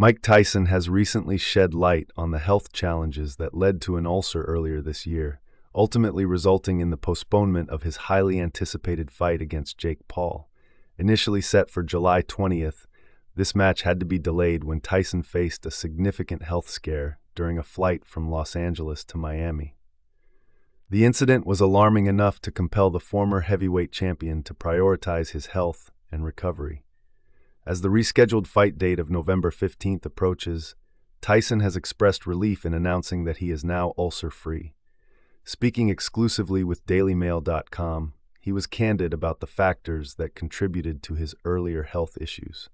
Mike Tyson has recently shed light on the health challenges that led to an ulcer earlier this year, ultimately resulting in the postponement of his highly anticipated fight against Jake Paul. Initially set for July 20th, this match had to be delayed when Tyson faced a significant health scare during a flight from Los Angeles to Miami. The incident was alarming enough to compel the former heavyweight champion to prioritize his health and recovery. As the rescheduled fight date of November 15th approaches, Tyson has expressed relief in announcing that he is now ulcer free. Speaking exclusively with DailyMail.com, he was candid about the factors that contributed to his earlier health issues.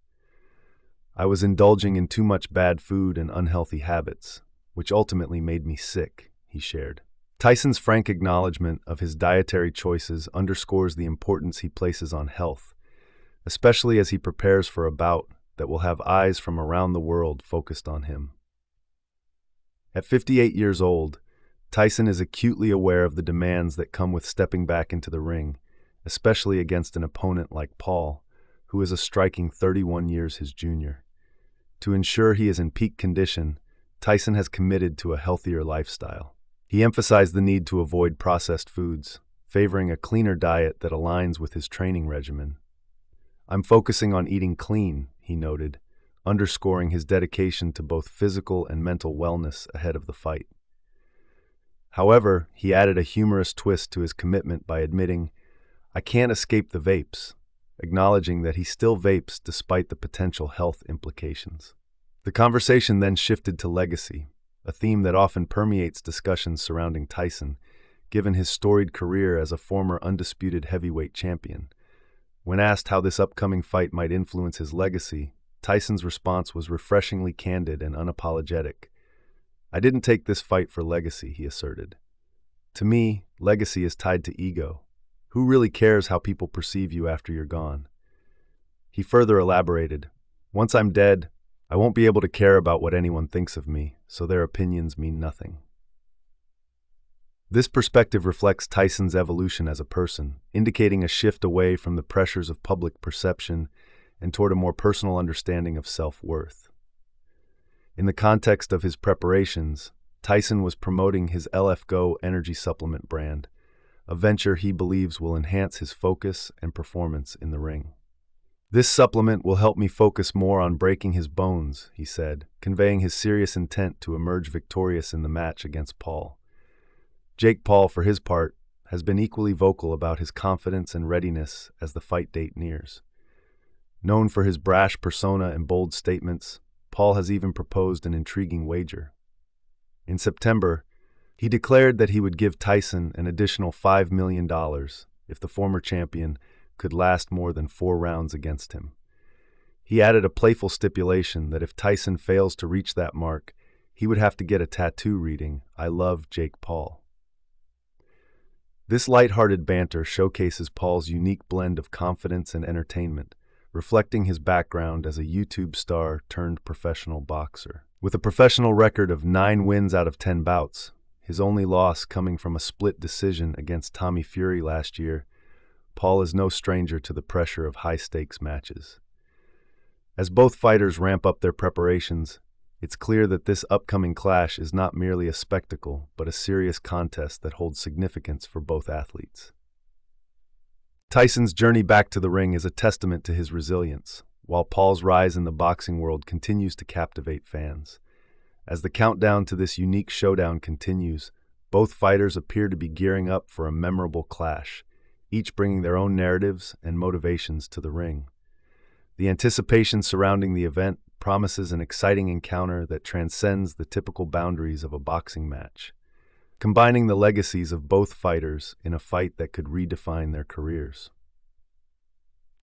I was indulging in too much bad food and unhealthy habits, which ultimately made me sick, he shared. Tyson's frank acknowledgement of his dietary choices underscores the importance he places on health especially as he prepares for a bout that will have eyes from around the world focused on him. At 58 years old, Tyson is acutely aware of the demands that come with stepping back into the ring, especially against an opponent like Paul, who is a striking 31 years his junior. To ensure he is in peak condition, Tyson has committed to a healthier lifestyle. He emphasized the need to avoid processed foods, favoring a cleaner diet that aligns with his training regimen. I'm focusing on eating clean, he noted, underscoring his dedication to both physical and mental wellness ahead of the fight. However, he added a humorous twist to his commitment by admitting, I can't escape the vapes, acknowledging that he still vapes despite the potential health implications. The conversation then shifted to legacy, a theme that often permeates discussions surrounding Tyson, given his storied career as a former undisputed heavyweight champion. When asked how this upcoming fight might influence his legacy, Tyson's response was refreshingly candid and unapologetic. I didn't take this fight for legacy, he asserted. To me, legacy is tied to ego. Who really cares how people perceive you after you're gone? He further elaborated Once I'm dead, I won't be able to care about what anyone thinks of me, so their opinions mean nothing. This perspective reflects Tyson's evolution as a person, indicating a shift away from the pressures of public perception and toward a more personal understanding of self worth. In the context of his preparations, Tyson was promoting his LF Go energy supplement brand, a venture he believes will enhance his focus and performance in the ring. This supplement will help me focus more on breaking his bones, he said, conveying his serious intent to emerge victorious in the match against Paul. Jake Paul, for his part, has been equally vocal about his confidence and readiness as the fight date nears. Known for his brash persona and bold statements, Paul has even proposed an intriguing wager. In September, he declared that he would give Tyson an additional $5 million if the former champion could last more than four rounds against him. He added a playful stipulation that if Tyson fails to reach that mark, he would have to get a tattoo reading, I love Jake Paul. This light-hearted banter showcases Paul's unique blend of confidence and entertainment, reflecting his background as a YouTube star turned professional boxer. With a professional record of nine wins out of ten bouts, his only loss coming from a split decision against Tommy Fury last year, Paul is no stranger to the pressure of high-stakes matches. As both fighters ramp up their preparations, it's clear that this upcoming clash is not merely a spectacle, but a serious contest that holds significance for both athletes. Tyson's journey back to the ring is a testament to his resilience, while Paul's rise in the boxing world continues to captivate fans. As the countdown to this unique showdown continues, both fighters appear to be gearing up for a memorable clash, each bringing their own narratives and motivations to the ring. The anticipation surrounding the event promises an exciting encounter that transcends the typical boundaries of a boxing match, combining the legacies of both fighters in a fight that could redefine their careers.